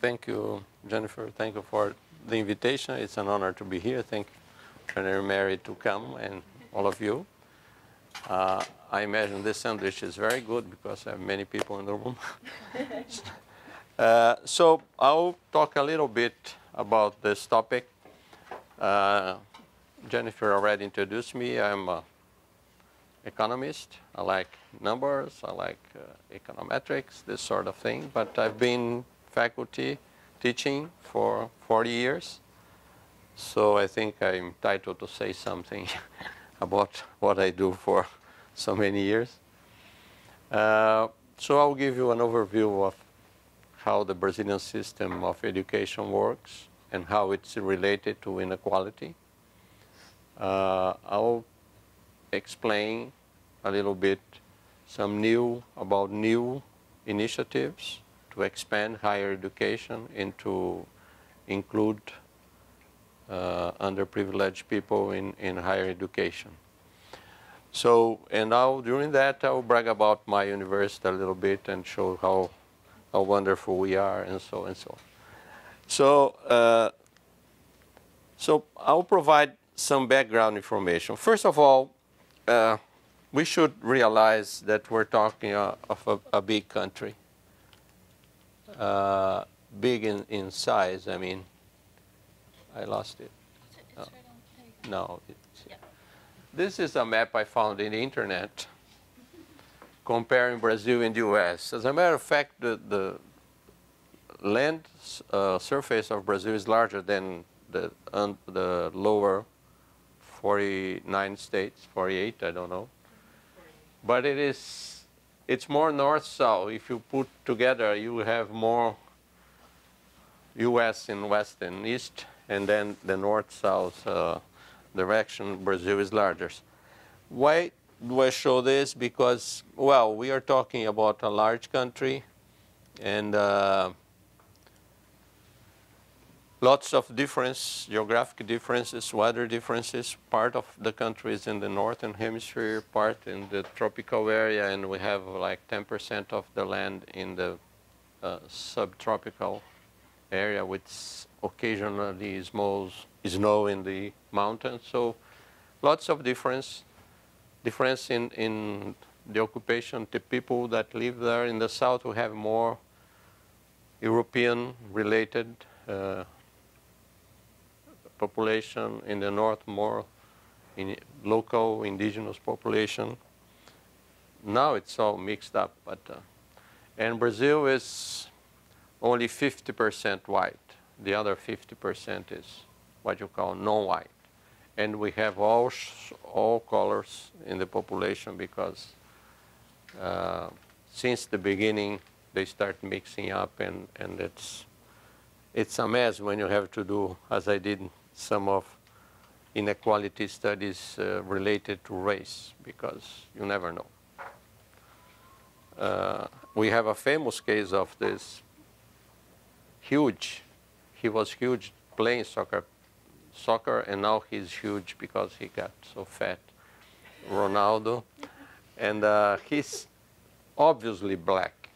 thank you, Jennifer. Thank you for the invitation. It's an honor to be here. Thank you, Mary, to come and all of you. Uh, I imagine this sandwich is very good because I have many people in the room. uh, so I'll talk a little bit about this topic. Uh, Jennifer already introduced me. I'm an economist. I like numbers. I like uh, econometrics, this sort of thing. But I've been faculty teaching for 40 years. So I think I'm entitled to say something about what I do for so many years. Uh, so I'll give you an overview of how the Brazilian system of education works and how it's related to inequality. Uh, I'll explain a little bit some new about new initiatives to expand higher education and to include uh, underprivileged people in, in higher education. So, and now during that, I'll brag about my university a little bit and show how, how wonderful we are and so and so. So, uh, so I'll provide some background information. First of all, uh, we should realize that we're talking uh, of a, a, big country. Uh, big in, in size, I mean, I lost it. Oh. No, this is a map I found in the internet comparing Brazil and the US. As a matter of fact, the, the land uh, surface of Brazil is larger than the, um, the lower 49 states, 48, I don't know. But it is, it's more north-south. If you put together, you have more US in west and east, and then the north-south uh, direction, Brazil is larger. Why do I show this? Because, well, we are talking about a large country and uh, lots of difference, geographic differences, weather differences. Part of the country is in the northern hemisphere, part in the tropical area, and we have like 10% of the land in the uh, subtropical area with occasionally small snow in the mountains. So lots of difference, difference in, in the occupation, the people that live there. In the south, we have more European-related uh, population. In the north, more in local indigenous population. Now it's all mixed up, but uh, and Brazil is only 50% white. The other 50% is what you call non-white. And we have all, all colors in the population because uh, since the beginning they start mixing up and, and it's, it's a mess when you have to do, as I did some of inequality studies uh, related to race because you never know. Uh, we have a famous case of this huge, he was huge playing soccer soccer, and now he's huge because he got so fat. Ronaldo, and uh, he's obviously black.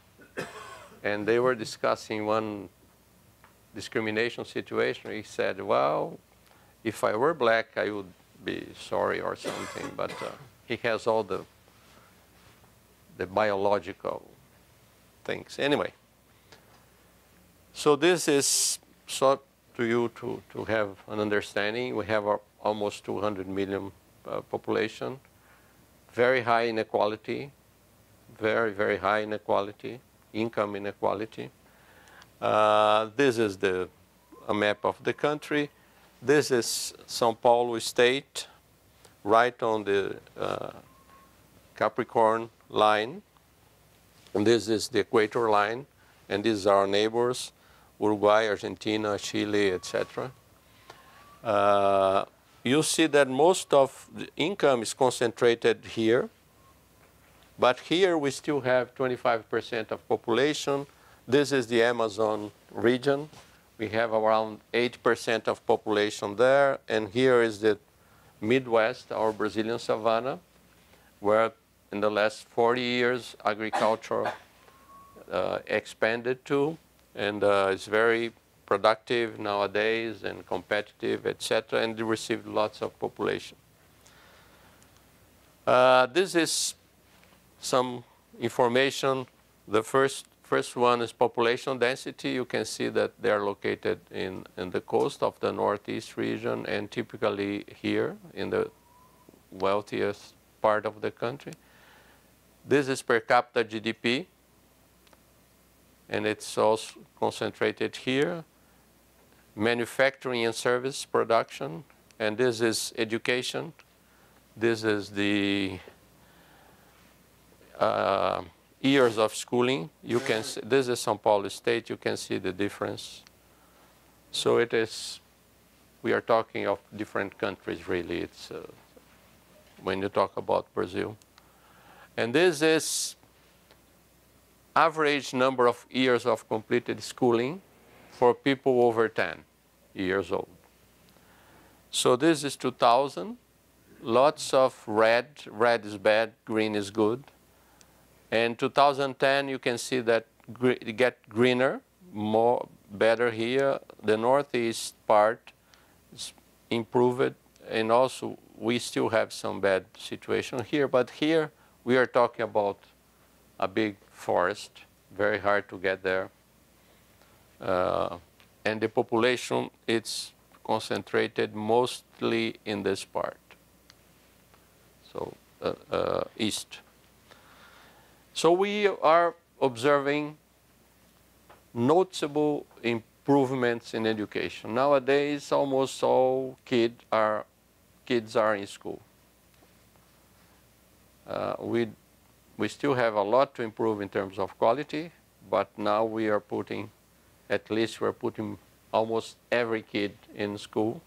And they were discussing one discrimination situation. He said, "Well, if I were black, I would be sorry or something, but uh, he has all the the biological things. Anyway, so this is so to you to, to have an understanding. We have almost 200 million uh, population, very high inequality, very, very high inequality, income inequality. Uh, this is the a map of the country. This is São Paulo state, right on the uh, Capricorn line. And this is the equator line, and these are our neighbors. Uruguay, Argentina, Chile, etc. Uh, you see that most of the income is concentrated here, but here we still have 25% of population. This is the Amazon region. We have around 8% of population there, and here is the Midwest, our Brazilian savanna, where in the last 40 years agriculture uh, expanded to and uh, it's very productive nowadays and competitive, etc., and they received lots of population. Uh, this is some information. The first, first one is population density. You can see that they are located in, in the coast of the northeast region and typically here in the wealthiest part of the country. This is per capita GDP, and it's also concentrated here. Manufacturing and service production, and this is education. This is the uh, years of schooling. You can see, this is São Paulo State. You can see the difference. So it is. We are talking of different countries, really. It's uh, when you talk about Brazil, and this is average number of years of completed schooling for people over 10 years old. So this is 2000. Lots of red. Red is bad, green is good. And 2010, you can see that it get greener, more better here. The northeast part is improved, and also we still have some bad situation here. But here we are talking about a big forest, very hard to get there. Uh, and the population it's concentrated mostly in this part. So uh, uh, east. So we are observing noticeable improvements in education. Nowadays, almost all kid are, kids are in school. Uh, we, we still have a lot to improve in terms of quality, but now we are putting, at least we're putting almost every kid in school.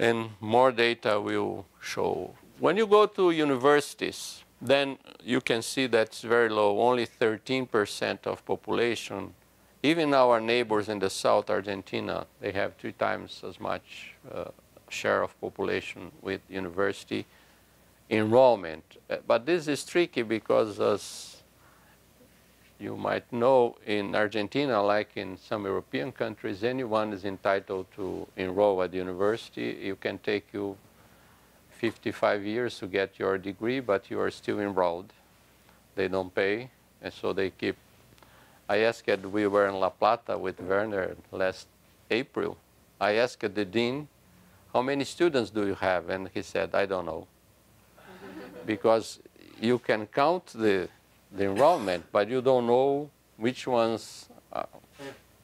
And more data will show. When you go to universities, then you can see that's very low, only 13% of population. Even our neighbors in the south, Argentina, they have three times as much uh, share of population with university enrollment. Uh, but this is tricky because as you might know, in Argentina, like in some European countries, anyone is entitled to enroll at the university. You can take you 55 years to get your degree, but you are still enrolled. They don't pay, and so they keep. I asked, we were in La Plata with Werner last April. I asked the dean, how many students do you have? And he said, I don't know. because you can count the, the enrollment, but you don't know which ones uh,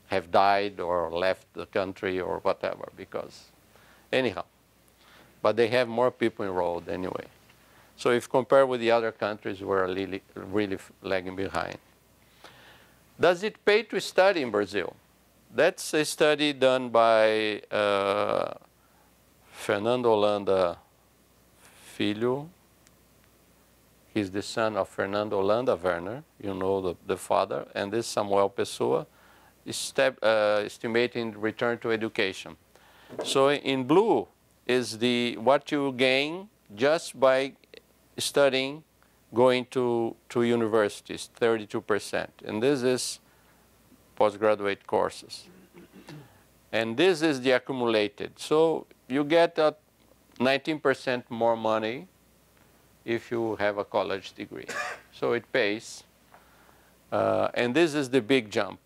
have died or left the country or whatever, because anyhow but they have more people enrolled anyway. So if compared with the other countries, we're really, really lagging behind. Does it pay to study in Brazil? That's a study done by uh, Fernando Holanda Filho. He's the son of Fernando Holanda Werner, you know the, the father, and this Samuel Pessoa, step, uh, estimating return to education. So in blue, is the what you gain just by studying, going to, to universities, 32%. And this is postgraduate courses. And this is the accumulated. So you get 19% more money if you have a college degree. So it pays. Uh, and this is the big jump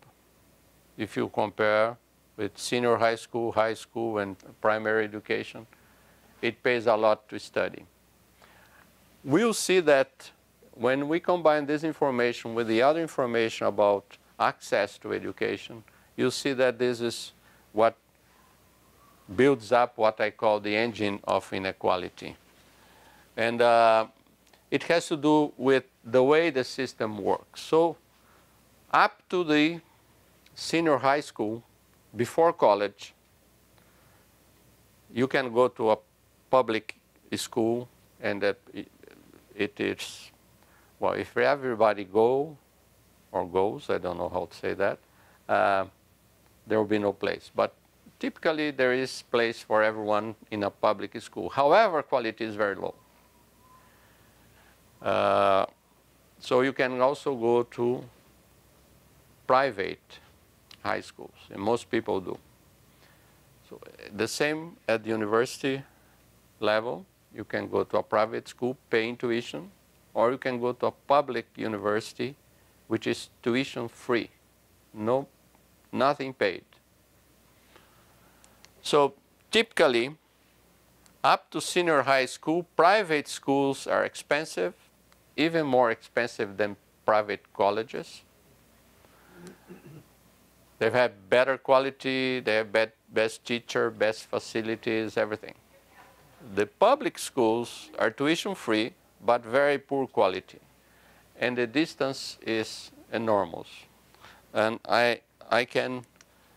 if you compare with senior high school, high school, and primary education, it pays a lot to study. We'll see that when we combine this information with the other information about access to education, you'll see that this is what builds up what I call the engine of inequality. And uh, it has to do with the way the system works. So up to the senior high school, before college, you can go to a public school and that it is, well, if everybody go or goes, I don't know how to say that, uh, there will be no place. But typically there is place for everyone in a public school. However, quality is very low. Uh, so you can also go to private high schools, and most people do. So the same at the university level. You can go to a private school paying tuition, or you can go to a public university, which is tuition free, no, nothing paid. So typically, up to senior high school, private schools are expensive, even more expensive than private colleges. They have better quality, they have be best teacher, best facilities, everything. The public schools are tuition free, but very poor quality. And the distance is enormous. And I, I can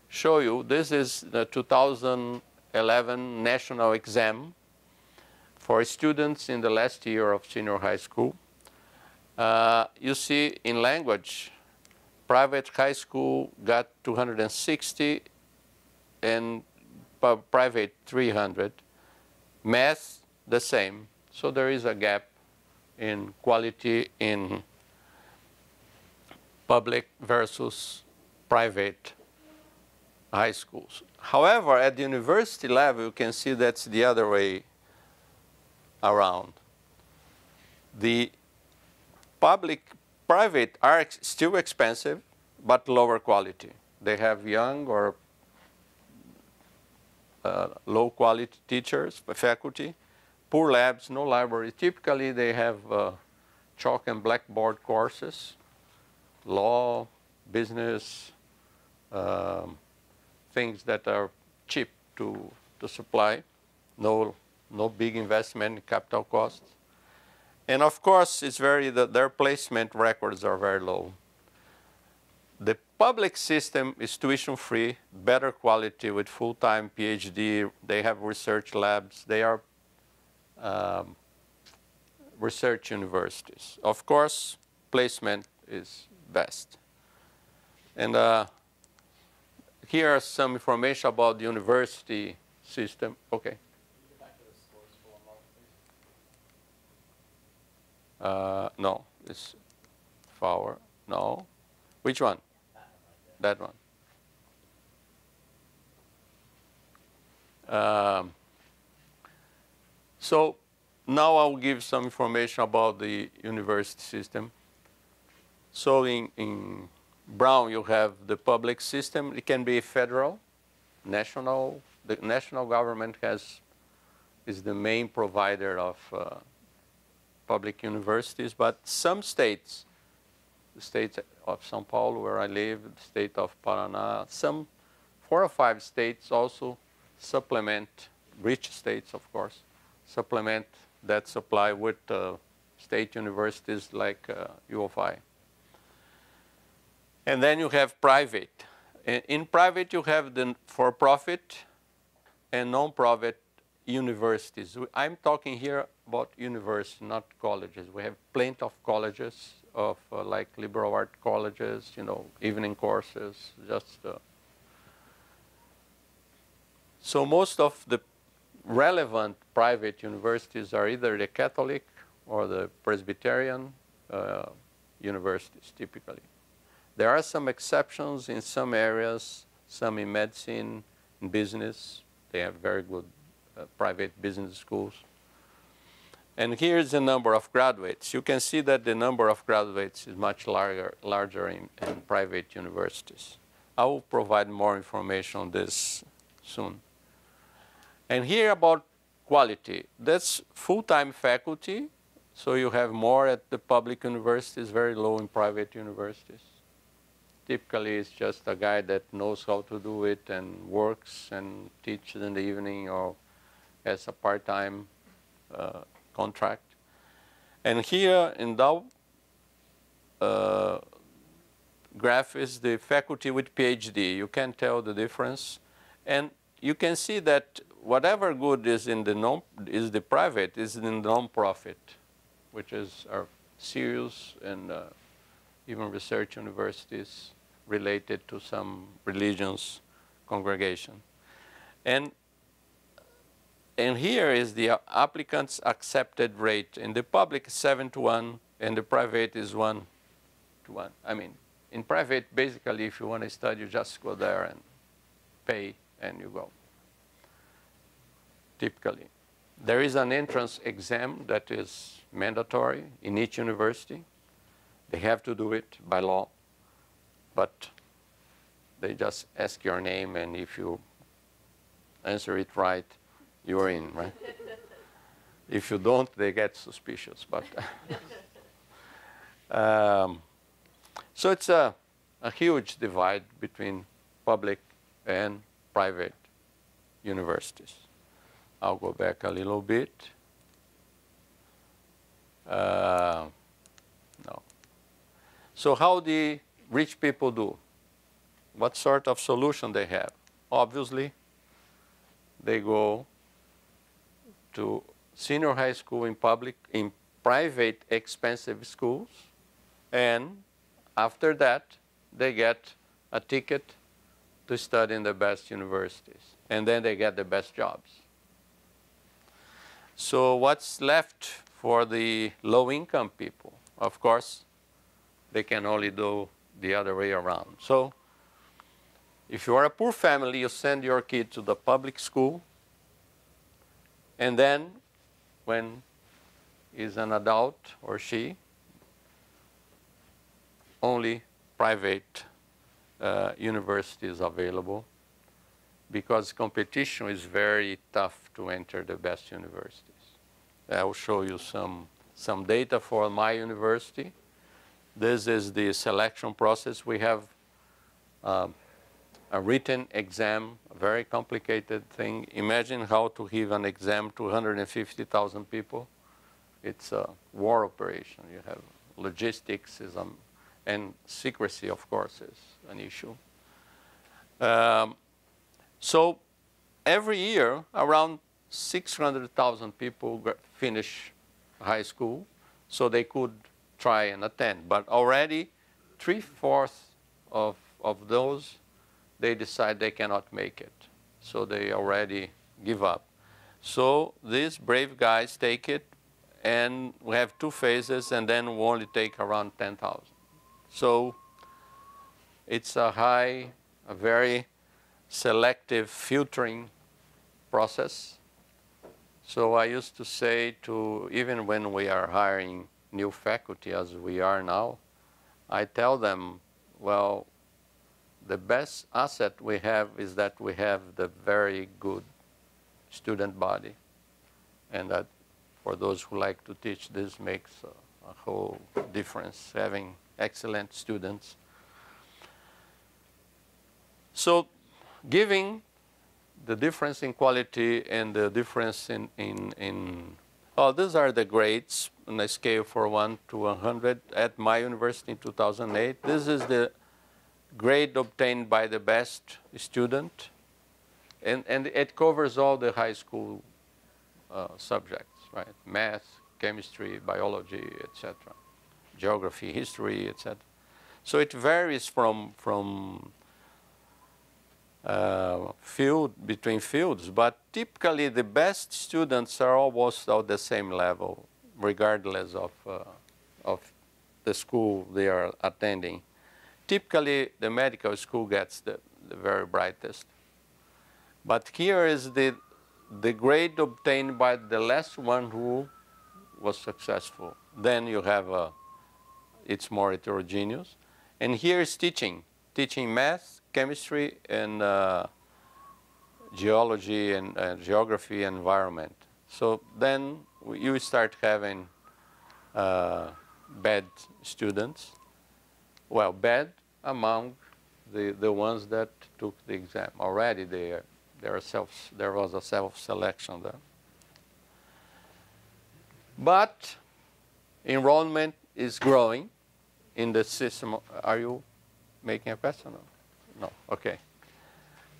show you, this is the 2011 national exam for students in the last year of senior high school. Uh, you see in language, private high school got 260 and private 300. Math, the same. So there is a gap in quality in public versus private high schools. However, at the university level, you can see that's the other way around. The public Private are still expensive, but lower quality. They have young or uh, low quality teachers, faculty, poor labs, no library. Typically, they have uh, chalk and blackboard courses, law, business, um, things that are cheap to, to supply, no, no big investment in capital costs. And of course, it's very, the, their placement records are very low. The public system is tuition free, better quality with full-time PhD. They have research labs. They are um, research universities. Of course, placement is best. And uh, here are some information about the university system. Okay. Uh, no, it's forward. No. Which one? That one. Um, so now I'll give some information about the university system. So in, in brown, you have the public system. It can be federal, national. The national government has is the main provider of uh, public universities, but some states, the state of São Paulo, where I live, the state of Paraná, some four or five states also supplement, rich states, of course, supplement that supply with uh, state universities like uh, U of I. And then you have private. In private, you have the for-profit and non-profit universities. I'm talking here about universities, not colleges. We have plenty of colleges of uh, like liberal art colleges, you know, evening courses, just. Uh. so most of the relevant private universities are either the Catholic or the Presbyterian uh, universities, typically. There are some exceptions in some areas, some in medicine, in business. They have very good uh, private business schools. And here's the number of graduates. You can see that the number of graduates is much larger, larger in, in private universities. I will provide more information on this soon. And here about quality. That's full-time faculty, so you have more at the public universities, very low in private universities. Typically, it's just a guy that knows how to do it and works and teaches in the evening or as a part-time uh, contract. And here in that uh, graph is the faculty with PhD. You can tell the difference. And you can see that whatever good is in the non is the private is in the non-profit, which is our serious and uh, even research universities related to some religions congregation. And and here is the applicant's accepted rate. In the public, 7 to 1, and the private is 1 to 1. I mean, in private, basically, if you want to study, you just go there and pay and you go. Typically. There is an entrance exam that is mandatory in each university. They have to do it by law, but they just ask your name, and if you answer it right, you're in, right? if you don't, they get suspicious. But um, so it's a, a huge divide between public and private universities. I'll go back a little bit. Uh, no. So how the rich people do? What sort of solution they have? Obviously, they go to senior high school in public, in private expensive schools, and after that, they get a ticket to study in the best universities, and then they get the best jobs. So what's left for the low-income people? Of course, they can only do the other way around. So if you are a poor family, you send your kid to the public school, and then when he's an adult or she, only private uh, universities available because competition is very tough to enter the best universities. I will show you some, some data for my university. This is the selection process. We have um, a written exam, a very complicated thing. Imagine how to give an exam to 150,000 people. It's a war operation. You have logistics is um, and secrecy, of course, is an issue. Um, so every year, around 600,000 people finish high school, so they could try and attend. But already, three-fourths of, of those they decide they cannot make it. So they already give up. So these brave guys take it, and we have two phases, and then we only take around 10,000. So it's a high, a very selective filtering process. So I used to say to, even when we are hiring new faculty as we are now, I tell them, well, the best asset we have is that we have the very good student body. And that for those who like to teach, this makes a, a whole difference, having excellent students. So giving the difference in quality and the difference in, in, in oh, these are the grades on a scale for 1 to 100 at my university in 2008. This is the grade obtained by the best student, and, and it covers all the high school uh, subjects, right? Math, chemistry, biology, etc., geography, history, etc. So it varies from from uh, field between fields, but typically the best students are almost at the same level, regardless of uh, of the school they are attending typically the medical school gets the, the very brightest. But here is the, the grade obtained by the last one who was successful. Then you have a, it's more heterogeneous. And here is teaching, teaching math, chemistry, and uh, geology and uh, geography and environment. So then you start having uh, bad students well, bad among the, the ones that took the exam. Already there, there, self, there was a self-selection there. But enrollment is growing in the system. Are you making a question? No. Okay.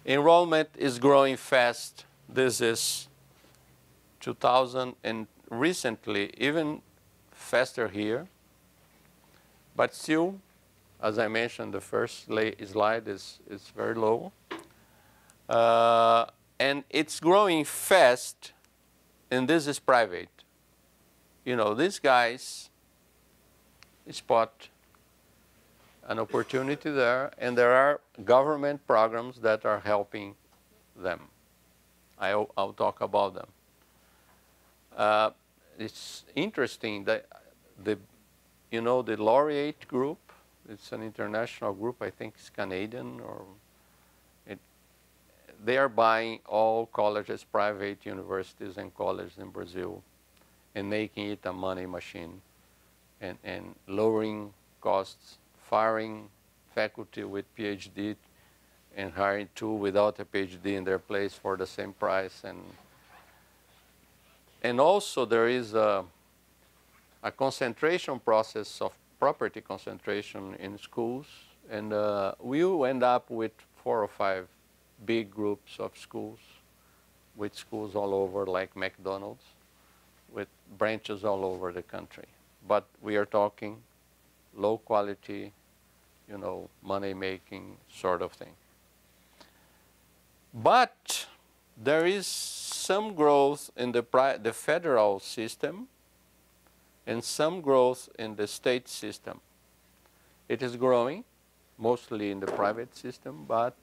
Enrollment is growing fast. This is 2000 and recently even faster here. But still as I mentioned, the first slide is, is very low. Uh, and it's growing fast, and this is private. You know, these guys spot an opportunity there, and there are government programs that are helping them. I'll, I'll talk about them. Uh, it's interesting that the, you know, the laureate group, it's an international group, I think it's Canadian or it, they are buying all colleges, private universities and colleges in Brazil and making it a money machine and, and lowering costs, firing faculty with PhD and hiring two without a PhD in their place for the same price. And, and also there is a, a concentration process of property concentration in schools. And uh, we will end up with four or five big groups of schools with schools all over like McDonald's with branches all over the country. But we are talking low quality, you know, money making sort of thing. But there is some growth in the, the federal system and some growth in the state system. It is growing, mostly in the private system, but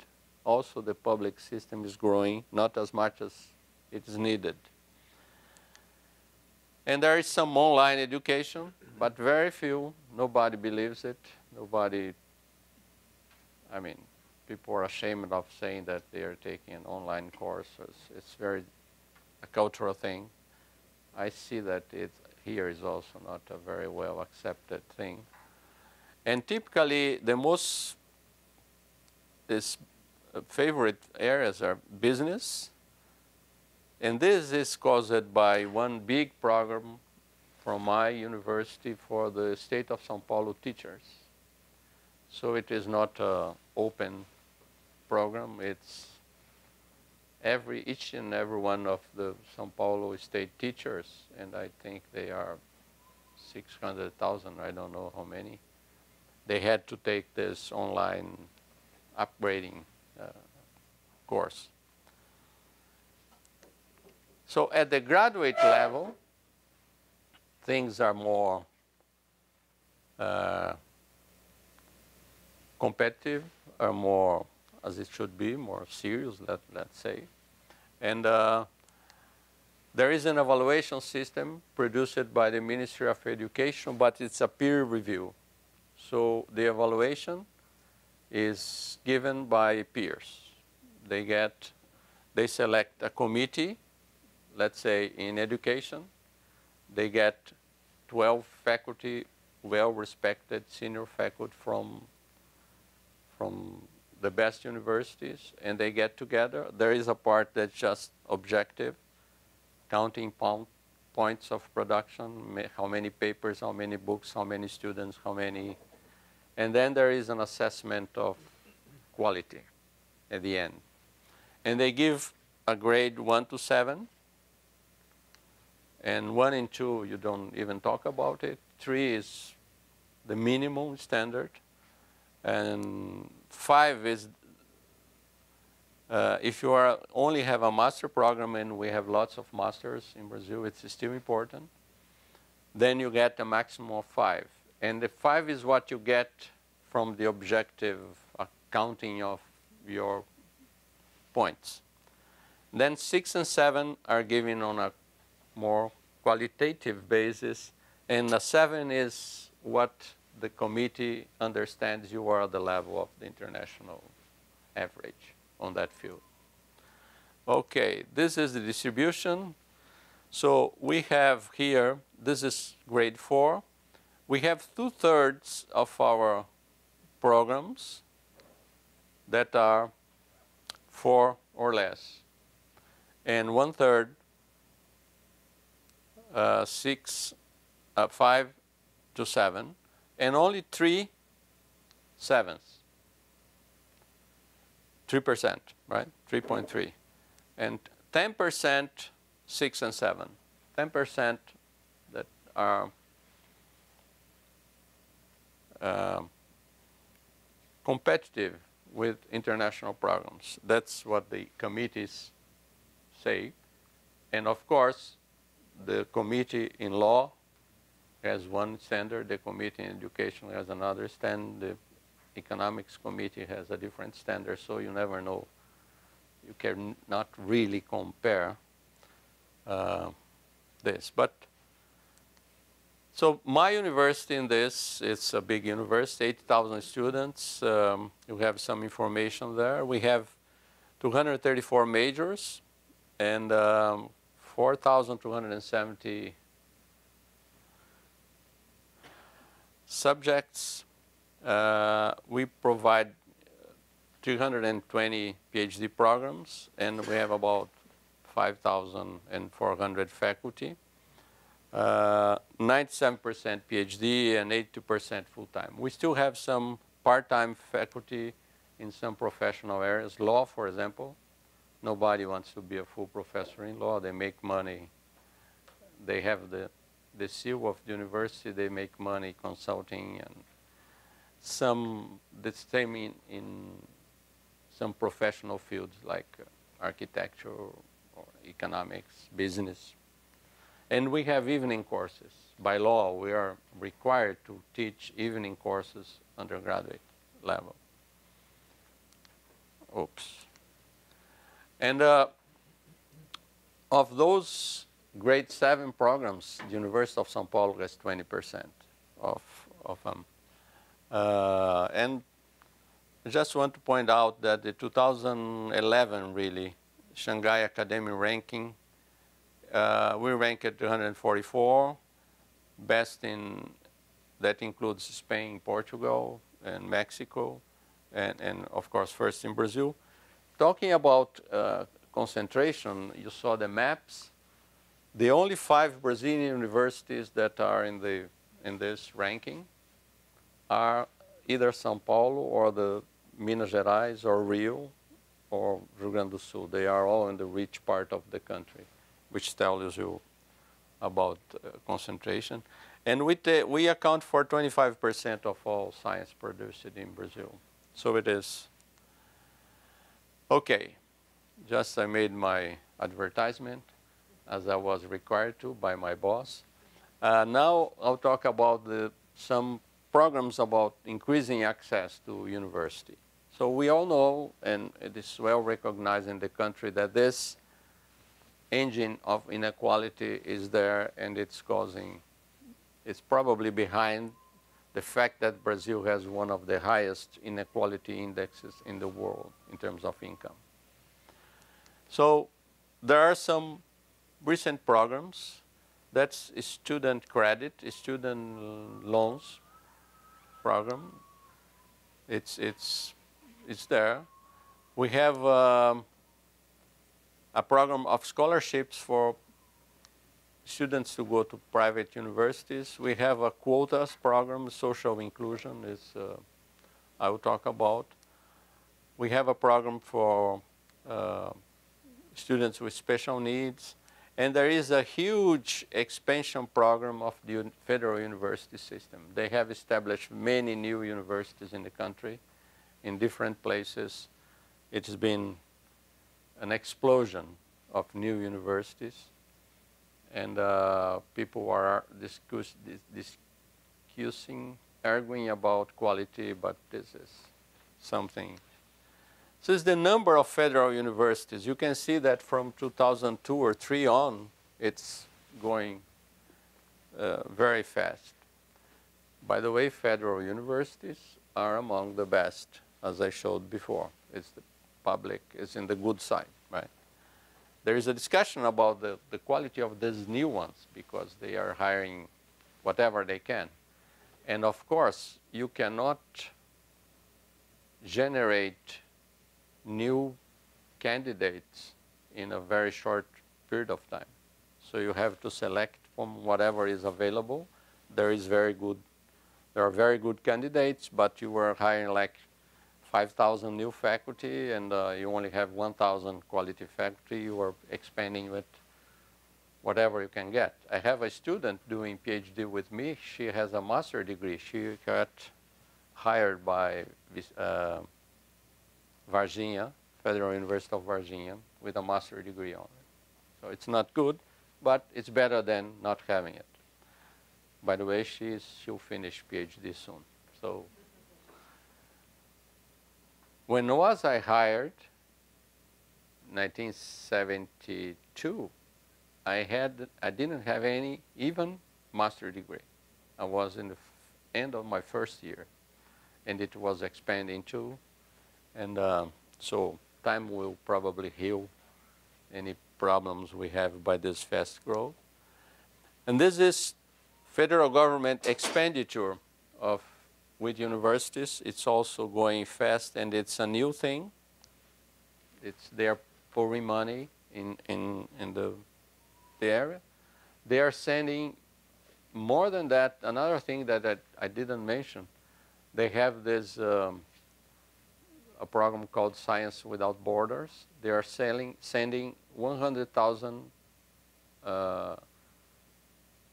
also the public system is growing, not as much as it is needed. And there is some online education, but very few. Nobody believes it. Nobody, I mean, people are ashamed of saying that they are taking an online course. It's, it's very a cultural thing. I see that it here is also not a very well accepted thing. And typically, the most this uh, favorite areas are business, and this is caused by one big program from my university for the state of Sao Paulo teachers. So it is not an open program. It's every each and every one of the Sao Paulo state teachers, and I think they are 600,000, I don't know how many. They had to take this online upgrading uh, course. So at the graduate level, things are more uh, competitive, are more, as it should be, more serious, let, let's say. And uh, there is an evaluation system produced by the Ministry of Education, but it's a peer review. So the evaluation is given by peers. They get, they select a committee let's say in education, they get 12 faculty, well-respected senior faculty from, from the best universities, and they get together. There is a part that's just objective, counting points of production, how many papers, how many books, how many students, how many, and then there is an assessment of quality at the end. And they give a grade one to seven, and one and two, you don't even talk about it. Three is the minimum standard. And five is, uh, if you are only have a master program, and we have lots of masters in Brazil, it's still important, then you get a maximum of five. And the five is what you get from the objective accounting of your points. Then six and seven are given on a more qualitative basis, and the seven is what the committee understands you are at the level of the international average on that field. Okay, this is the distribution. So we have here, this is grade four. We have two-thirds of our programs that are four or less, and one-third uh, six, uh, five to seven, and only 3 sevenths, 3%, right? 3.3. And 10% six and seven. 10% that are uh, competitive with international programs. That's what the committees say. And of course, the committee in law has one standard, the committee in education has another standard, the economics committee has a different standard, so you never know. You cannot really compare uh, this. But so my university in this, it's a big university, 80,000 students. Um, you have some information there. We have 234 majors and um, 4,270 subjects. Uh, we provide 320 PhD programs, and we have about 5,400 faculty. 97% uh, PhD and 82% full-time. We still have some part-time faculty in some professional areas. Law, for example, nobody wants to be a full professor in law. They make money. They have the, the CEO of the university. They make money consulting and some, the same in, in some professional fields like architecture or economics, business. And we have evening courses. By law, we are required to teach evening courses undergraduate level. Oops. And uh, of those grade seven programs, the University of São Paulo has 20% of, of them. Uh, and I just want to point out that the 2011 really Shanghai Academy Ranking uh, we rank at 244, best in, that includes Spain, Portugal, and Mexico, and, and of course first in Brazil. Talking about uh, concentration, you saw the maps. The only five Brazilian universities that are in, the, in this ranking are either São Paulo or the Minas Gerais or Rio or Rio Grande do Sul. They are all in the rich part of the country which tells you about uh, concentration. And we, we account for 25% of all science produced in Brazil. So it is. Okay, just I made my advertisement as I was required to by my boss. Uh, now I'll talk about the, some programs about increasing access to university. So we all know, and it is well recognized in the country, that this engine of inequality is there and it's causing, it's probably behind the fact that Brazil has one of the highest inequality indexes in the world in terms of income. So there are some recent programs. That's student credit, student loans program. It's, it's, it's there. We have um, a program of scholarships for students to go to private universities. We have a quotas program, social inclusion is, uh, I will talk about. We have a program for uh, students with special needs. And there is a huge expansion program of the federal university system. They have established many new universities in the country, in different places. It's been an explosion of new universities, and uh, people are discuss, dis discussing, arguing about quality, but this is something. So is the number of federal universities. You can see that from 2002 or 3 on, it's going uh, very fast. By the way, federal universities are among the best, as I showed before. It's the public is in the good side, right? There is a discussion about the, the quality of these new ones because they are hiring whatever they can. And of course, you cannot generate new candidates in a very short period of time. So you have to select from whatever is available. There is very good, there are very good candidates, but you were hiring like 5,000 new faculty and uh, you only have 1,000 quality faculty, you are expanding with whatever you can get. I have a student doing PhD with me. She has a master degree. She got hired by uh, Varginha, Federal University of Varginha, with a master degree on it. So it's not good, but it's better than not having it. By the way, she's, she'll finish PhD soon. So when was I hired? 1972. I had I didn't have any even master degree. I was in the end of my first year, and it was expanding too, and uh, so time will probably heal any problems we have by this fast growth. And this is federal government expenditure of with universities. It's also going fast, and it's a new thing. It's they're pouring money in in in the the area. They are sending more than that. Another thing that I, I didn't mention, they have this um, a program called Science Without Borders. They are selling, sending 100,000 uh,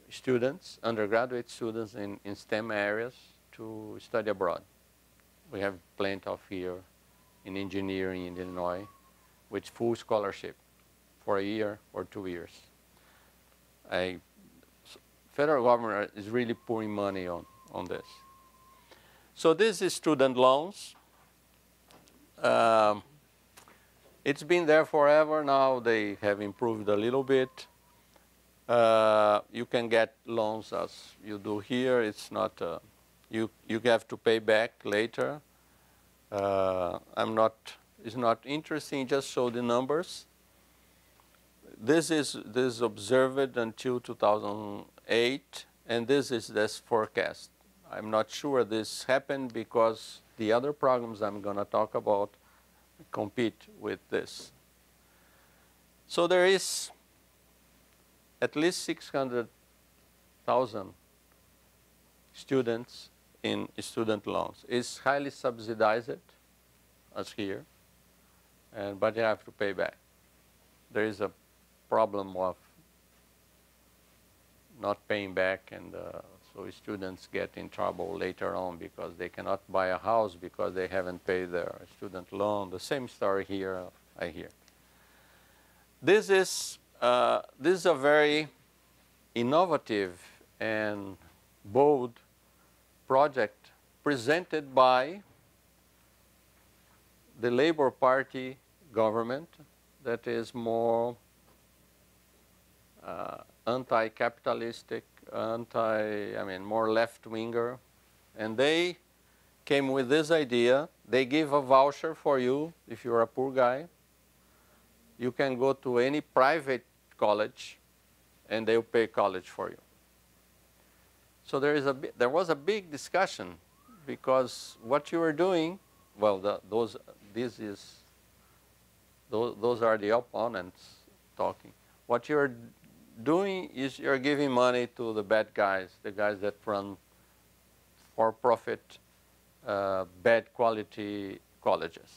students, undergraduate students in, in STEM areas to study abroad. We have plenty of here in engineering in Illinois with full scholarship for a year or two years. I, federal government is really pouring money on, on this. So this is student loans. Um, it's been there forever now. They have improved a little bit. Uh, you can get loans as you do here. It's not, uh, you, you have to pay back later. Uh, I'm not, it's not interesting, just show the numbers. This is, this is observed until 2008, and this is this forecast. I'm not sure this happened because the other problems I'm going to talk about compete with this. So there is at least 600,000 students in student loans. It's highly subsidized, as here, and, but you have to pay back. There is a problem of not paying back and uh, so students get in trouble later on because they cannot buy a house because they haven't paid their student loan. The same story here, I hear. This is, uh, this is a very innovative and bold project presented by the Labour Party government that is more uh, anti-capitalistic anti, I mean, more left-winger. And they came with this idea. They give a voucher for you if you're a poor guy. You can go to any private college and they'll pay college for you. So there, is a, there was a big discussion because what you were doing, well, the, those, this is, those, those are the opponents talking. What you're doing is you're giving money to the bad guys, the guys that run for-profit, uh, bad quality colleges.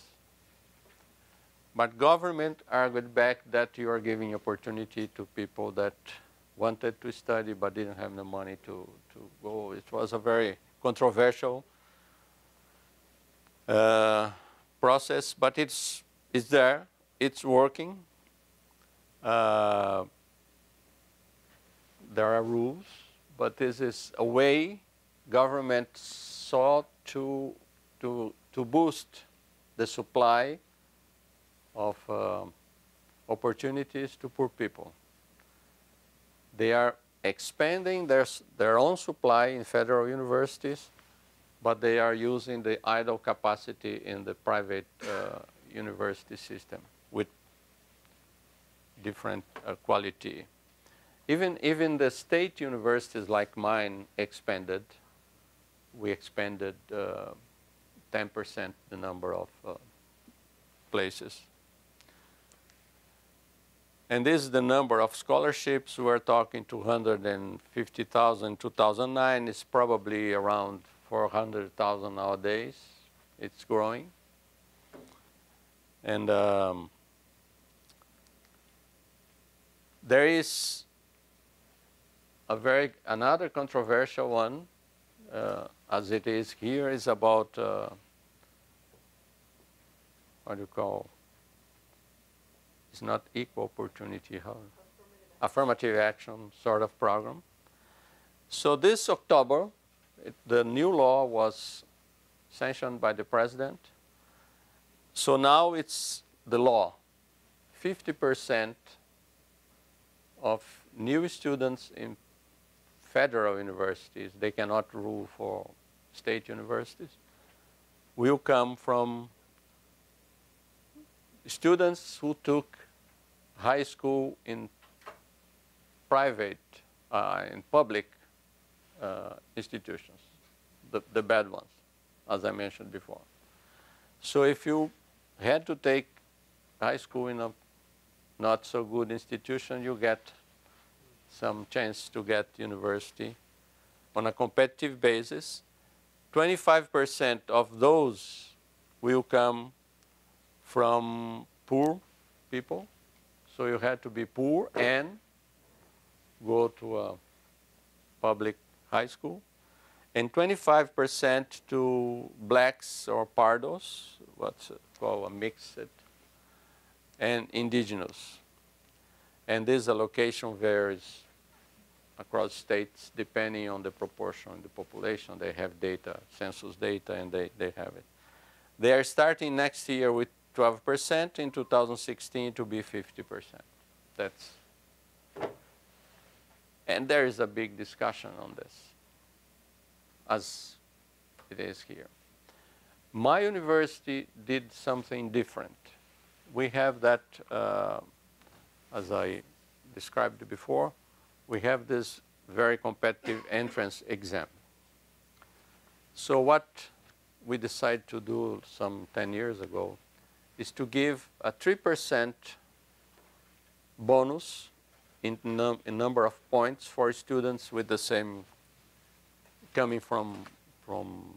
But government argued back that you are giving opportunity to people that wanted to study but didn't have the money to, to go. It was a very controversial uh, process, but it's, it's there, it's working. Uh, there are rules, but this is a way government sought to, to, to boost the supply of uh, opportunities to poor people. They are expanding their, their own supply in federal universities, but they are using the idle capacity in the private uh, university system with different uh, quality even, even the state universities like mine expanded. We expanded 10% uh, the number of uh, places. And this is the number of scholarships. We're talking 250,000. 2009 is probably around 400,000 nowadays. It's growing. And um, there is a very another controversial one, uh, as it is here, is about uh, what do you call? It's not equal opportunity. How? Affirmative. Affirmative action sort of program. So this October, it, the new law was sanctioned by the president, So now it's the law. 50% of new students in federal universities, they cannot rule for state universities, will come from students who took high school in private, uh, in public uh, institutions, the, the bad ones, as I mentioned before. So if you had to take high school in a not so good institution, you get some chance to get university on a competitive basis. 25% of those will come from poor people. So you had to be poor and go to a public high school. And 25% to blacks or pardos, what's called a mixed, and indigenous. And this allocation varies across states depending on the proportion of the population. They have data, census data, and they, they have it. They are starting next year with 12%, in 2016 to be 50%. That's, and there is a big discussion on this, as it is here. My university did something different. We have that, uh, as I described before, we have this very competitive entrance exam. So what we decided to do some 10 years ago is to give a 3% bonus in, num in number of points for students with the same coming from, from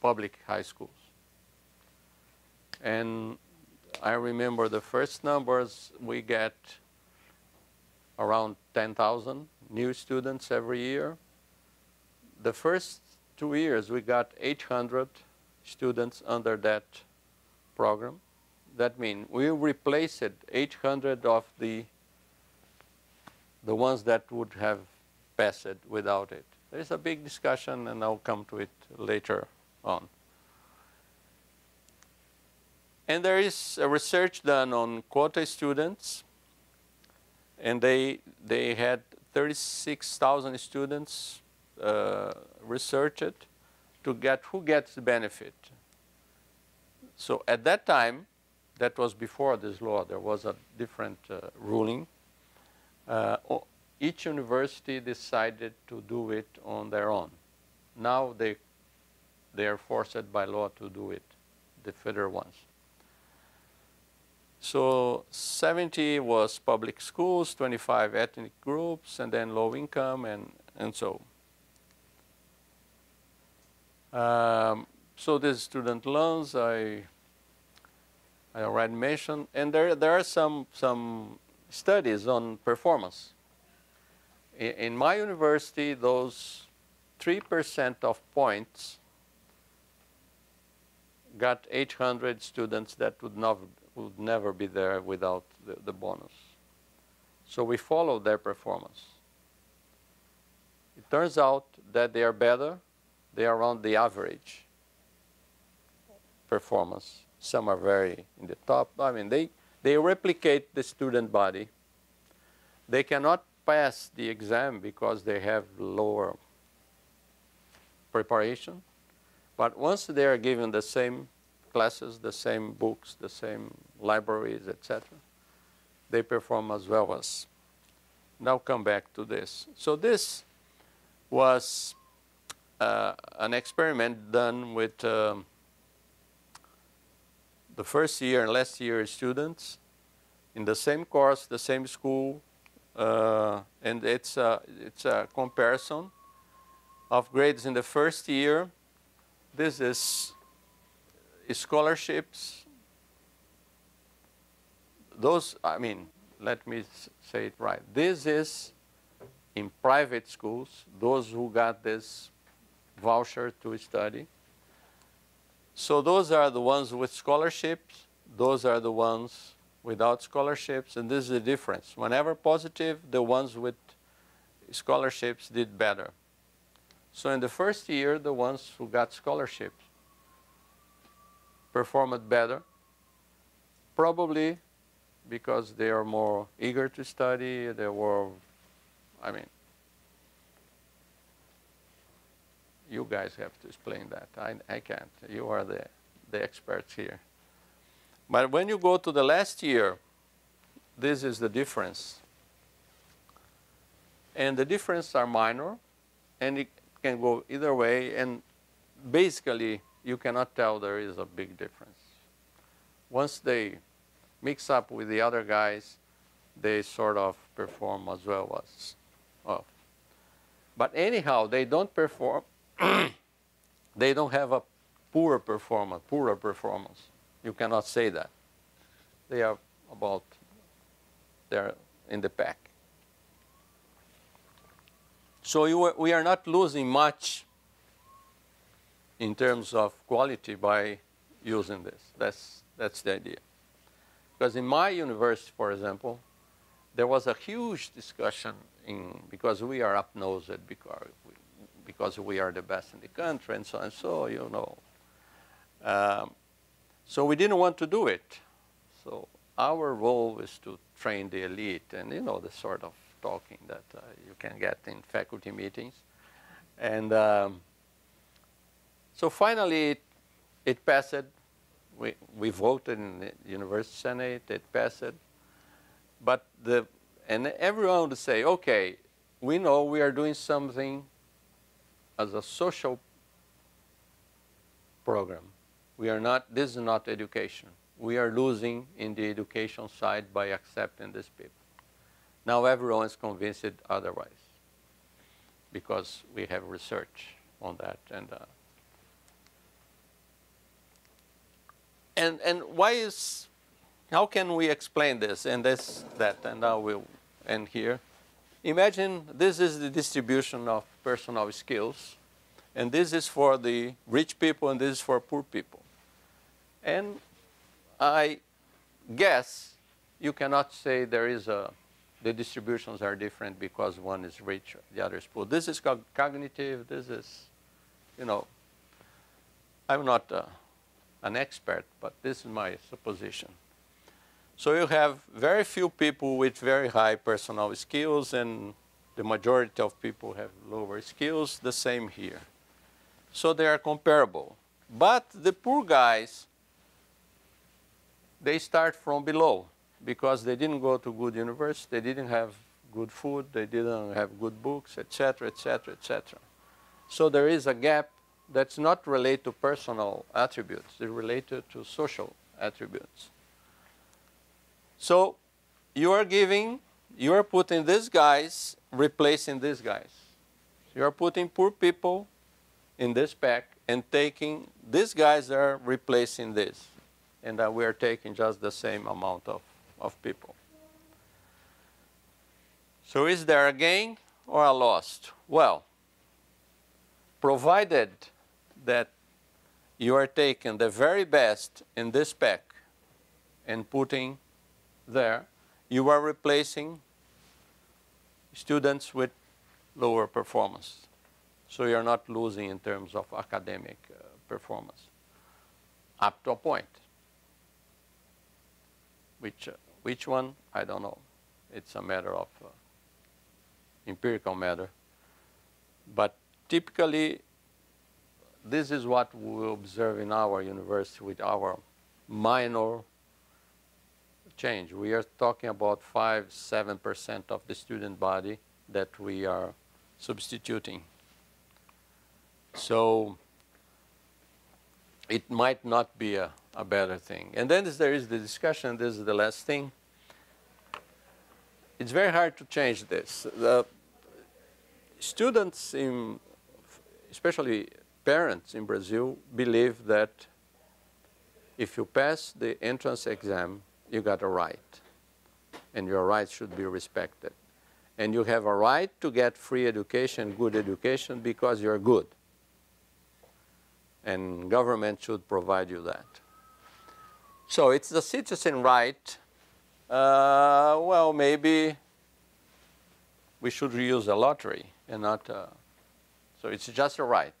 public high schools. And I remember the first numbers we get around 10,000 new students every year. The first two years we got 800 students under that program. That means we replaced 800 of the the ones that would have passed without it. There's a big discussion, and I'll come to it later on. And there is a research done on quota students, and they they had 36,000 students uh, researched to get who gets the benefit. So at that time, that was before this law, there was a different uh, ruling. Uh, each university decided to do it on their own. Now they, they are forced by law to do it, the federal ones. So 70 was public schools, 25 ethnic groups, and then low income, and, and so um, so these student loans, I, I already mentioned, and there, there are some, some studies on performance. In, in my university, those 3% of points got 800 students that would, not, would never be there without the, the bonus. So we follow their performance. It turns out that they are better they are around the average performance. Some are very in the top. I mean, they, they replicate the student body. They cannot pass the exam because they have lower preparation. But once they are given the same classes, the same books, the same libraries, etc., they perform as well as. Now come back to this. So this was uh, an experiment done with um, the first year and last year students in the same course, the same school, uh, and it's a, it's a comparison of grades in the first year. This is scholarships. Those, I mean, let me say it right. This is in private schools, those who got this voucher to study. So those are the ones with scholarships. Those are the ones without scholarships. And this is the difference. Whenever positive, the ones with scholarships did better. So in the first year, the ones who got scholarships performed better, probably because they are more eager to study, they were, I mean, you guys have to explain that. I, I can't. You are the, the experts here. But when you go to the last year, this is the difference. And the differences are minor, and it can go either way. And basically, you cannot tell there is a big difference. Once they mix up with the other guys, they sort of perform as well as well. But anyhow, they don't perform, they don't have a poor performance, poorer performance. You cannot say that. They are about, they're in the pack. So you, we are not losing much in terms of quality by using this. That's, that's the idea. Because in my university, for example, there was a huge discussion in, because we are up-nosed because we, because we are the best in the country and so and so, you know. Um, so we didn't want to do it. So our role is to train the elite and, you know, the sort of talking that uh, you can get in faculty meetings. And um, so finally, it, it passed. We, we voted in the University Senate, it passed. But the, and everyone would say, okay, we know we are doing something as a social program. We are not, this is not education. We are losing in the education side by accepting these people. Now everyone is convinced otherwise because we have research on that. And, uh, and, and why is, how can we explain this and this, that, and now we'll end here. Imagine this is the distribution of personal skills, and this is for the rich people and this is for poor people. And I guess you cannot say there is a, the distributions are different because one is rich, the other is poor. This is cognitive, this is, you know, I'm not uh, an expert, but this is my supposition. So you have very few people with very high personal skills and the majority of people have lower skills, the same here. So they are comparable. But the poor guys, they start from below because they didn't go to good university, they didn't have good food, they didn't have good books, etc., etc., etc. So there is a gap that's not related to personal attributes, it's related to social attributes. So you are giving, you are putting these guys replacing these guys. You are putting poor people in this pack and taking these guys are replacing this. And uh, we are taking just the same amount of, of people. So is there a gain or a loss? Well, provided that you are taking the very best in this pack and putting there, you are replacing students with lower performance. So you're not losing in terms of academic uh, performance up to a point. Which, uh, which one, I don't know. It's a matter of uh, empirical matter. But typically, this is what we observe in our university with our minor change. We are talking about 5 7% of the student body that we are substituting. So it might not be a, a better thing. And then there is the discussion, this is the last thing. It's very hard to change this. The students, in, especially parents in Brazil, believe that if you pass the entrance exam, you got a right. And your rights should be respected. And you have a right to get free education, good education, because you're good. And government should provide you that. So it's the citizen right. Uh, well, maybe we should use a lottery and not, uh, so it's just a right.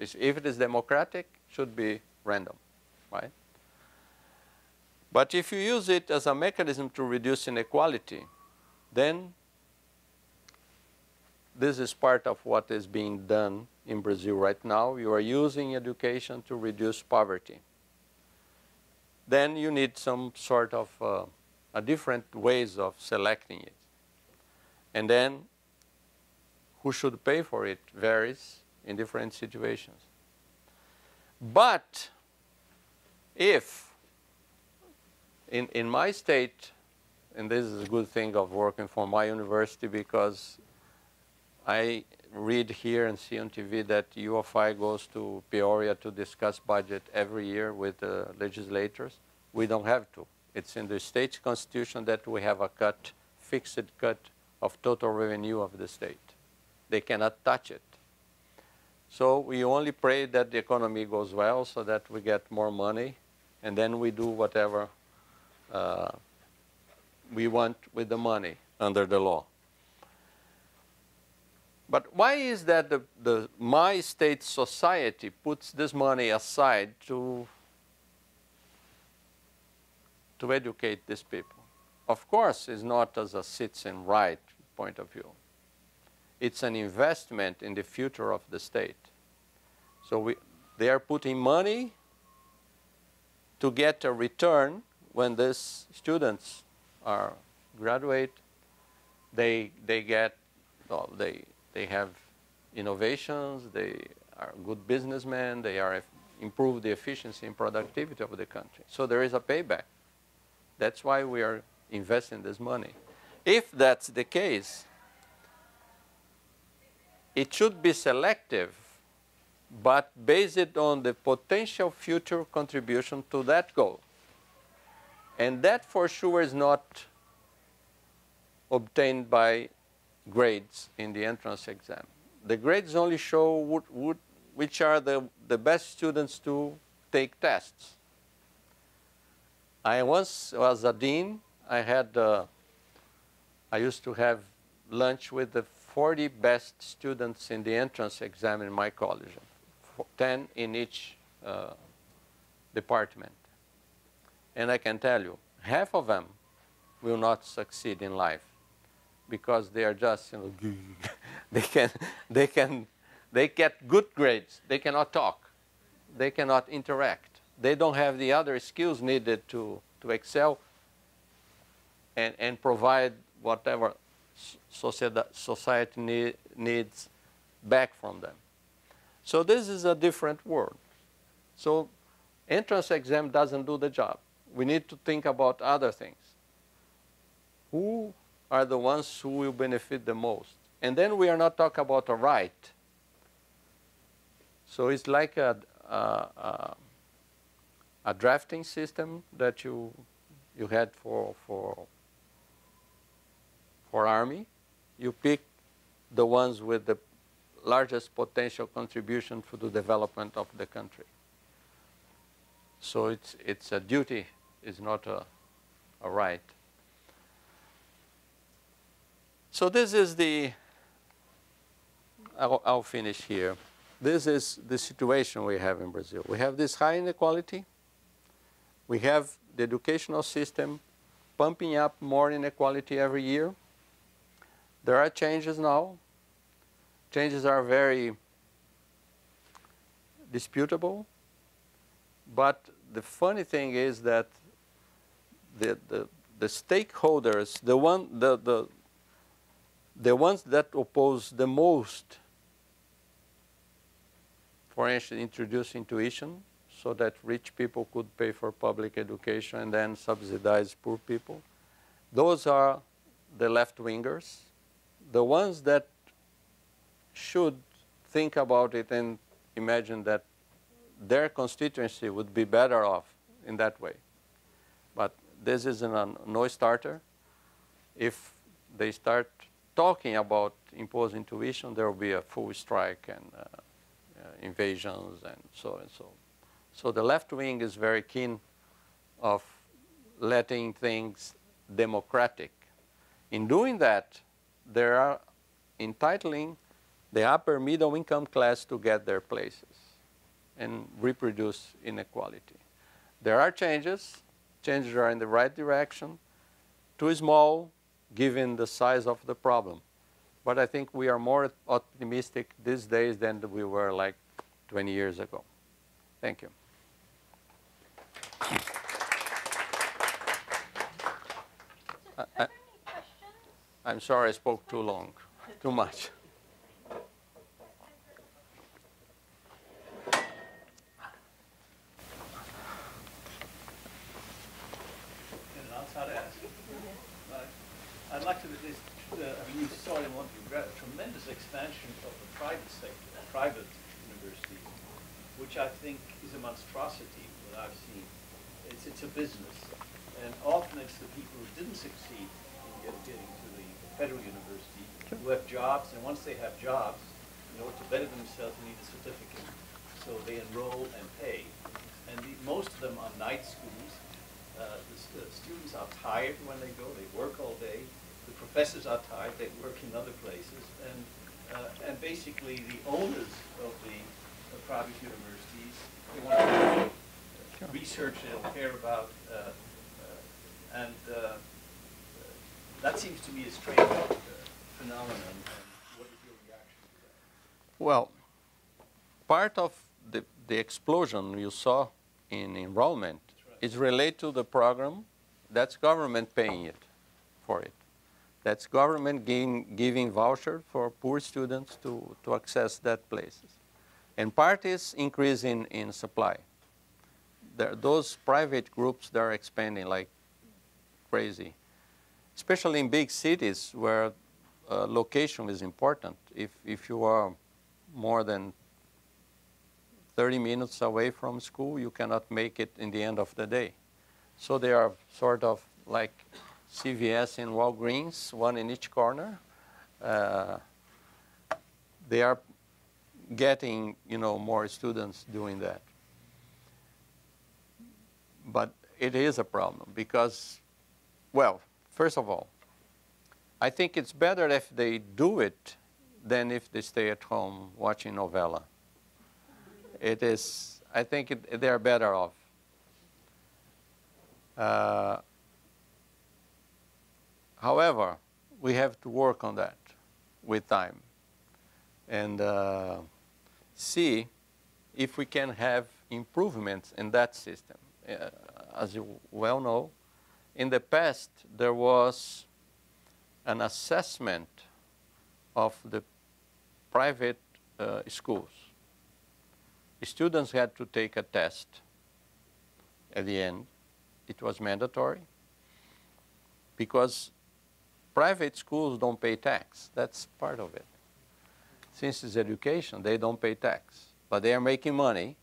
If it is democratic, should be random. right? But if you use it as a mechanism to reduce inequality, then this is part of what is being done in Brazil right now. You are using education to reduce poverty. Then you need some sort of uh, a different ways of selecting it. And then who should pay for it varies in different situations. But if in, in my state, and this is a good thing of working for my university because I read here and see on TV that U of I goes to Peoria to discuss budget every year with the legislators. We don't have to. It's in the state constitution that we have a cut, fixed cut of total revenue of the state. They cannot touch it. So we only pray that the economy goes well so that we get more money and then we do whatever uh, we want with the money under the law. But why is that the, the my state society puts this money aside to, to educate these people? Of course, it's not as a citizen right point of view. It's an investment in the future of the state. So we, they are putting money to get a return when these students are graduate. They, they get, well, they, they have innovations, they are good businessmen, they are improve the efficiency and productivity of the country. So there is a payback. That's why we are investing this money. If that's the case, it should be selective, but based on the potential future contribution to that goal. And that for sure is not obtained by grades in the entrance exam. The grades only show what, what, which are the, the best students to take tests. I once was a dean. I had, uh, I used to have lunch with the 40 best students in the entrance exam in my college, 10 in each uh, department. And I can tell you, half of them will not succeed in life because they are just, you know, they can, they can, they get good grades. They cannot talk. They cannot interact. They don't have the other skills needed to, to excel and, and provide whatever society need, needs back from them. So this is a different world. So entrance exam doesn't do the job. We need to think about other things. Who are the ones who will benefit the most? And then we are not talking about a right. So it's like a, a, a, a drafting system that you, you had for, for for Army. You pick the ones with the largest potential contribution to the development of the country. So it's, it's a duty, it's not a, a right. So this is the, I'll, I'll finish here. This is the situation we have in Brazil. We have this high inequality. We have the educational system pumping up more inequality every year. There are changes now. Changes are very disputable. But the funny thing is that the, the, the stakeholders, the, one, the, the, the ones that oppose the most, for instance, introducing tuition so that rich people could pay for public education and then subsidize poor people, those are the left-wingers the ones that should think about it and imagine that their constituency would be better off in that way. But this isn't a no starter. If they start talking about imposing tuition, there will be a full strike and uh, uh, invasions and so and so. So the left wing is very keen of letting things democratic. In doing that, they are entitling the upper middle income class to get their places and reproduce inequality. there are changes. Changes are in the right direction. Too small, given the size of the problem. But I think we are more optimistic these days than we were like 20 years ago. Thank you. I, I'm sorry I spoke too long, too much. I'd like to least, uh, I mean, you saw in you read, a tremendous expansion of the private sector, private universities, which I think is a monstrosity that I've seen. It's, it's a business. And often it's the people who didn't succeed in get, getting to the federal university who have jobs, and once they have jobs, in order to better themselves, they need a certificate. So they enroll and pay. And the, most of them are night schools. Uh, the, the students are tired when they go, they work all day the professors are tired, they work in other places, and, uh, and basically the owners of the uh, private universities, they want to uh, research, they don't care about, uh, uh, and uh, that seems to me a strange uh, phenomenon. And what is your reaction to that? Well, part of the, the explosion you saw in enrollment right. is related to the program that's government paying it for it. That's government giving, giving voucher for poor students to, to access that places. And part is increase in, in supply. There, those private groups, they're expanding like crazy, especially in big cities where uh, location is important. If, if you are more than 30 minutes away from school, you cannot make it in the end of the day. So they are sort of like CVS and Walgreens, one in each corner. Uh, they are getting, you know, more students doing that. But it is a problem because, well, first of all, I think it's better if they do it than if they stay at home watching novela. It is, I think it, they're better off. Uh, However, we have to work on that with time and uh, see if we can have improvements in that system. Uh, as you well know, in the past there was an assessment of the private uh, schools. Students had to take a test at the end. It was mandatory because Private schools don't pay tax. That's part of it. Since it's education, they don't pay tax, but they are making money.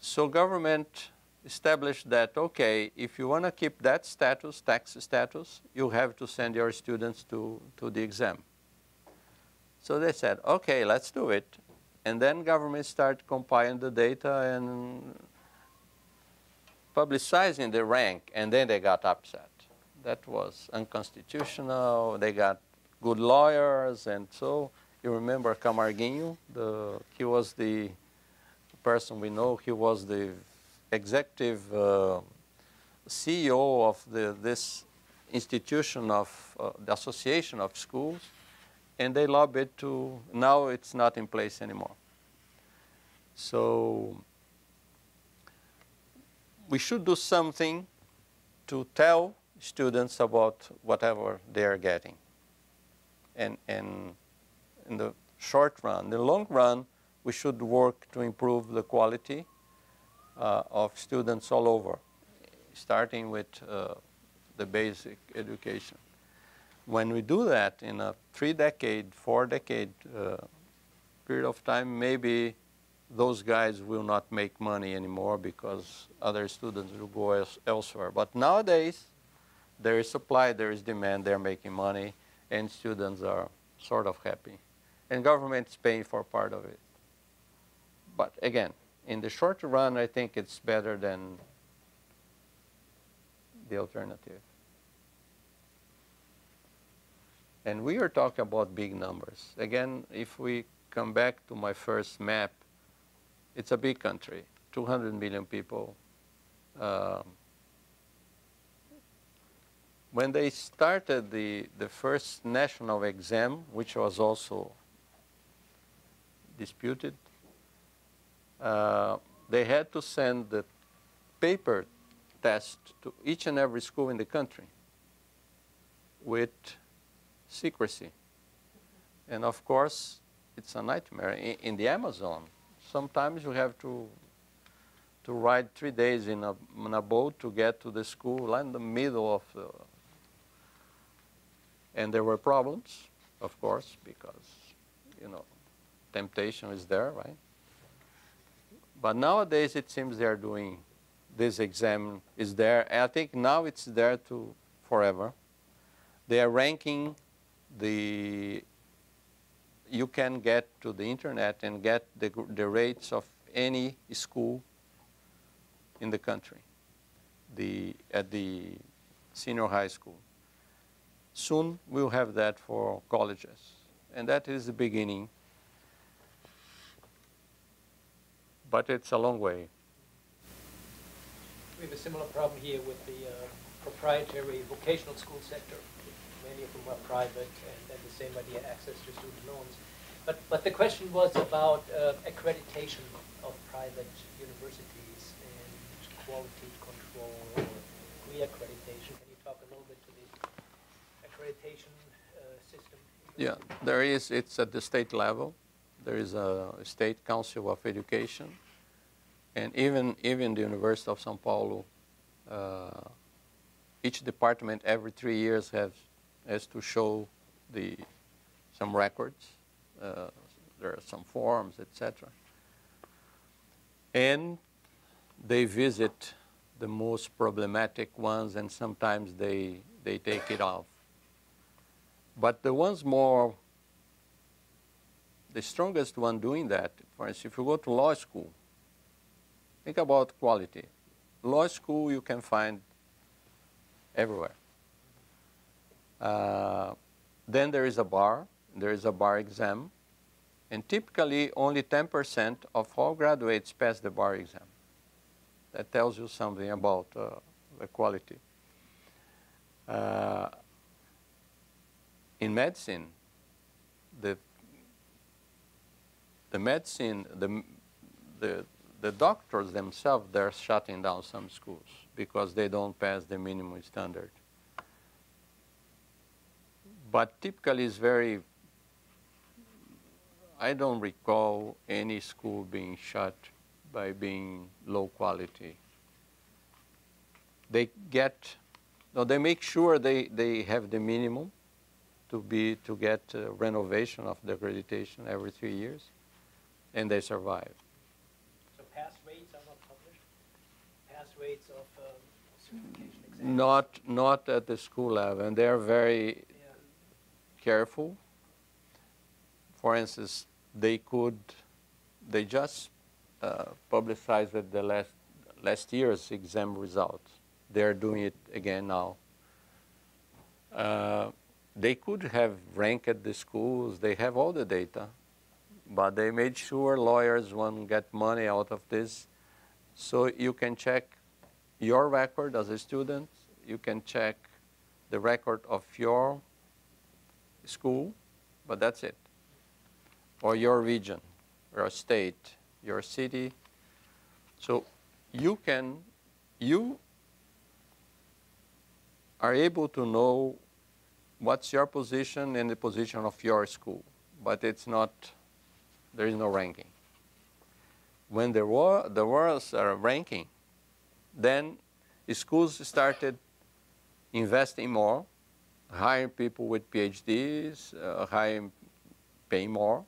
So government established that, okay, if you want to keep that status, tax status, you have to send your students to, to the exam. So they said, okay, let's do it. And then government started compiling the data and publicizing the rank, and then they got upset that was unconstitutional. They got good lawyers, and so you remember Camarguinho, the, he was the person we know, he was the executive uh, CEO of the, this institution of uh, the Association of Schools, and they lobbied to, now it's not in place anymore. So we should do something to tell students about whatever they are getting. And, and in the short run, the long run, we should work to improve the quality of students all over, starting with uh, the basic education. When we do that in a three-decade, four-decade uh, period of time, maybe those guys will not make money anymore because other students will go else elsewhere. But nowadays, there is supply, there is demand, they're making money, and students are sort of happy. And government is paying for part of it. But again, in the short run, I think it's better than the alternative. And we are talking about big numbers. Again, if we come back to my first map, it's a big country. 200 million people. Um, when they started the, the first national exam, which was also disputed, Uh, they had to send the paper test to each and every school in the country with secrecy. And of course, it's a nightmare. In, in, the Amazon, sometimes you have to to ride three days in a, in a boat to get to the school in the middle of the... And there were problems, of course, because, you know, temptation is there, right? But nowadays it seems they are doing this exam is there. I think now it's there to forever. They are ranking the you can get to the internet and get the, the rates of any school in the country the, at the senior high school. Soon we'll have that for colleges. And that is the beginning. But it's a long way. We have a similar problem here with the uh, proprietary vocational school sector. Many of them are private and, and the same idea, access to student loans. But, but the question was about uh, accreditation of private universities and quality control or re-accreditation. Can you talk a little bit to the accreditation uh, system? Yeah, there is, it's at the state level. There is a state council of education. And even, even the University of Sao Paulo, uh, each department every three years has, has to show the, some records uh, there are some forms, etc. And they visit the most problematic ones and sometimes they, they take it off. But the ones more, the strongest one doing that, for instance, if you go to law school, think about quality. Law school you can find everywhere. Uh, then there is a bar, there is a bar exam, and typically only 10% of all graduates pass the bar exam. That tells you something about uh, the quality. Uh, in medicine, the the medicine, the, the, the doctors themselves, they're shutting down some schools because they don't pass the minimum standard. But typically it's very I don't recall any school being shut by being low quality. They get, no, they make sure they, they have the minimum to be to get uh, renovation of the accreditation every three years, and they survive. So pass rates are not published. Pass rates of um, certification exams. Not not at the school level, and they are very yeah. careful for instance, they could, they just uh, publicized the last, last year's exam results. They're doing it again now. Uh, they could have ranked the schools, they have all the data, but they made sure lawyers won't get money out of this. So you can check your record as a student, you can check the record of your school, but that's it or your region, your state, your city. So you can, you are able to know what's your position and the position of your school, but it's not, there is no ranking. When there, was, there was a ranking, then schools started investing more, hiring people with PhDs, uh, hiring, paying more,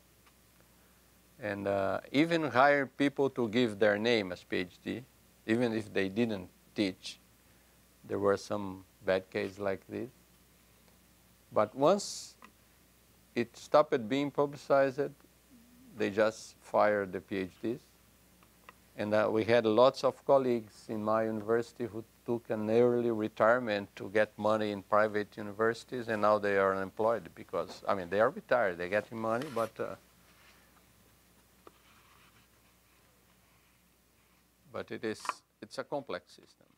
and uh, even hire people to give their name as PhD, even if they didn't teach. There were some bad cases like this. But once it stopped being publicized, they just fired the PhDs. And uh, we had lots of colleagues in my university who took an early retirement to get money in private universities, and now they are unemployed because, I mean, they are retired, they're getting money, but uh, but it is, it's a complex system.